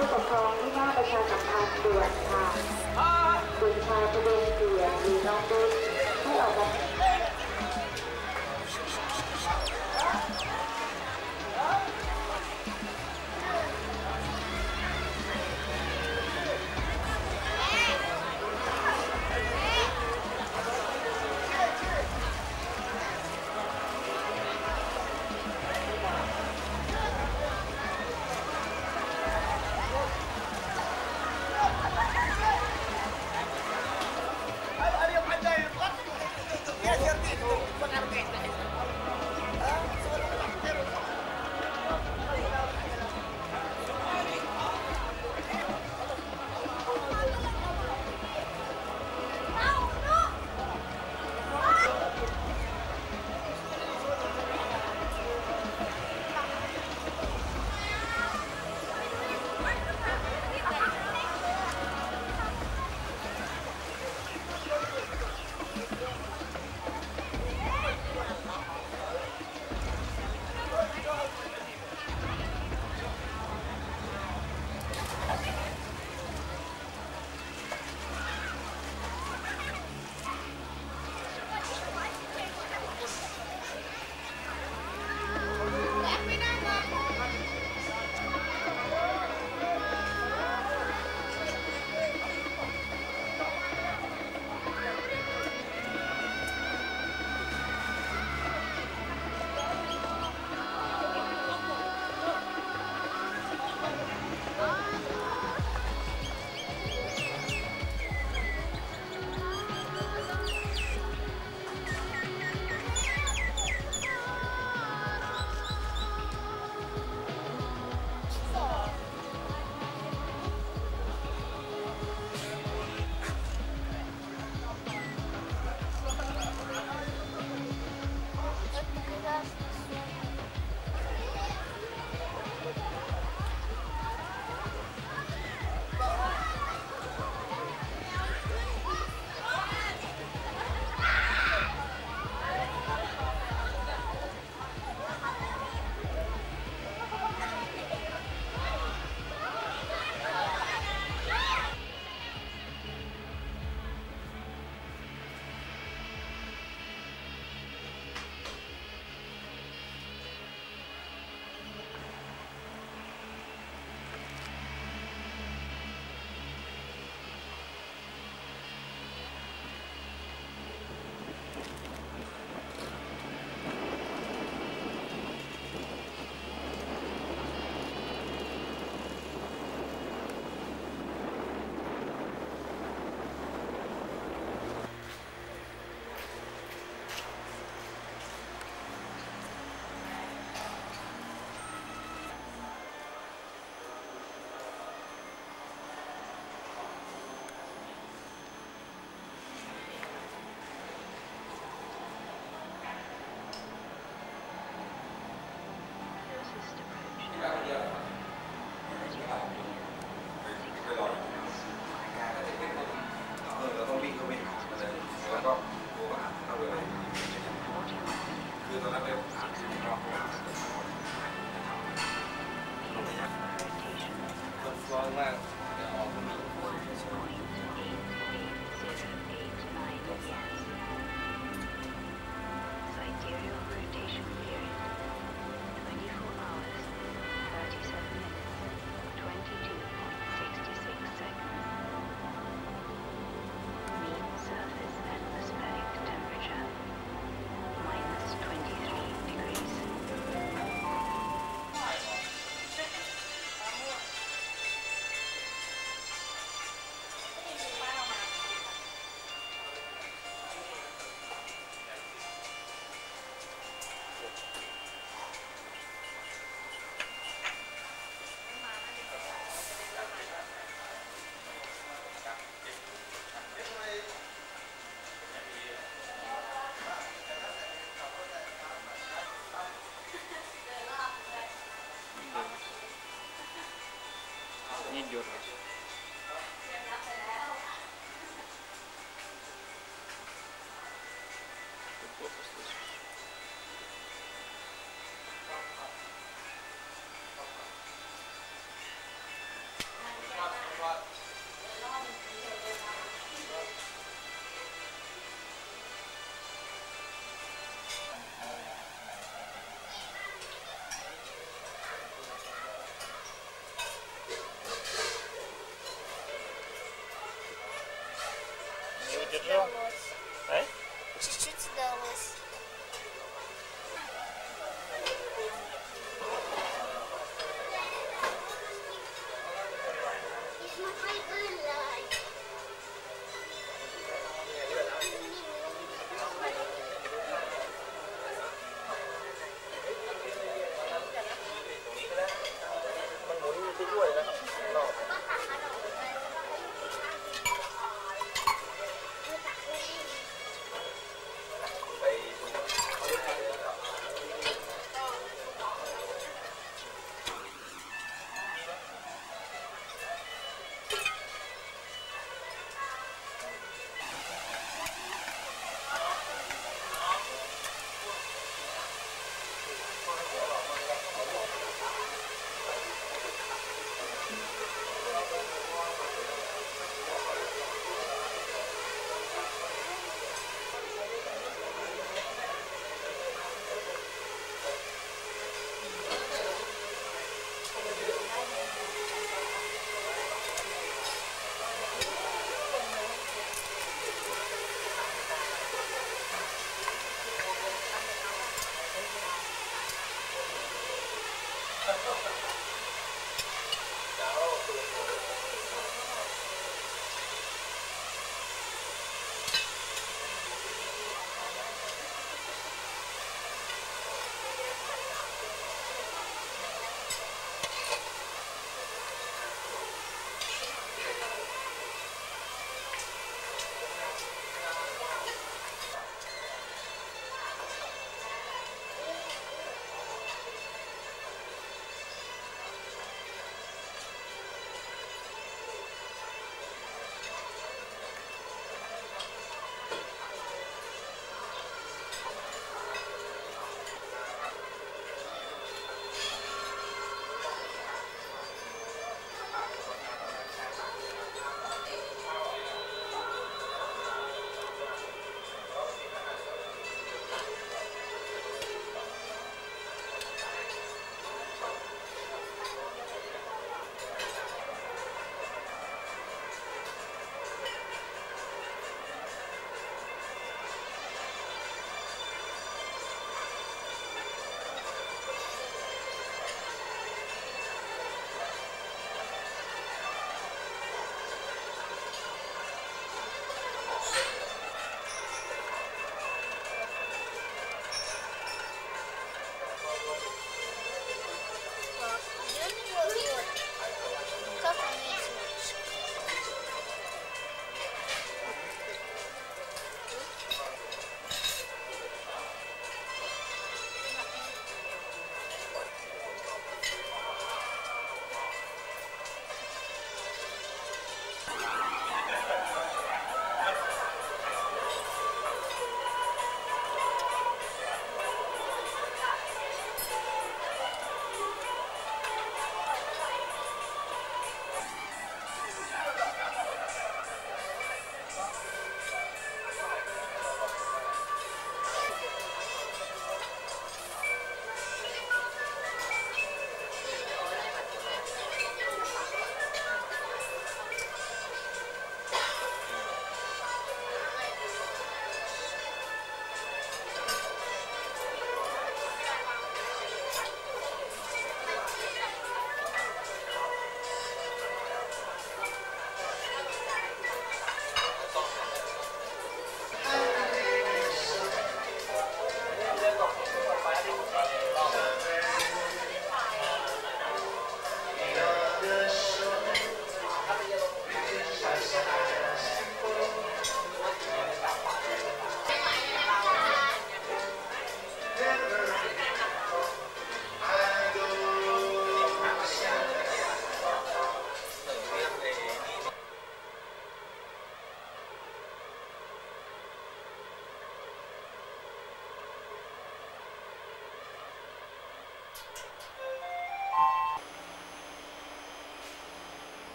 ผู้ปกครองที่หน้าประชาสัมพันธ์ด่วนค่ะเด็กชายประเด็นเสียงหรือน้องดุ๊กให้ออกมา Allez, left.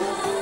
Oh.